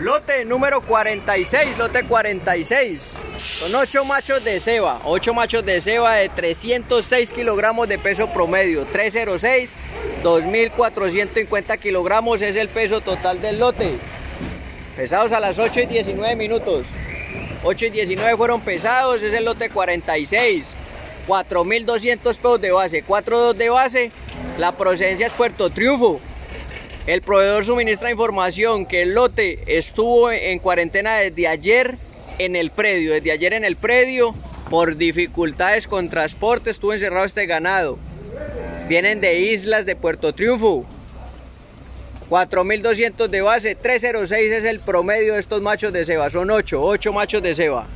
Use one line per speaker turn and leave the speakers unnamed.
Lote número 46, lote 46. Son 8 machos de ceba, 8 machos de ceba de 306 kilogramos de peso promedio, 306, 2450 kilogramos es el peso total del lote. Pesados a las 8 y 19 minutos. 8 y 19 fueron pesados, es el lote 46. 4200 pesos de base, 42 de base. La procedencia es Puerto Triunfo. El proveedor suministra información que el lote estuvo en cuarentena desde ayer en el predio, desde ayer en el predio por dificultades con transporte estuvo encerrado este ganado. Vienen de islas de Puerto Triunfo. 4200 de base, 306 es el promedio de estos machos de ceba, son 8, 8 machos de ceba.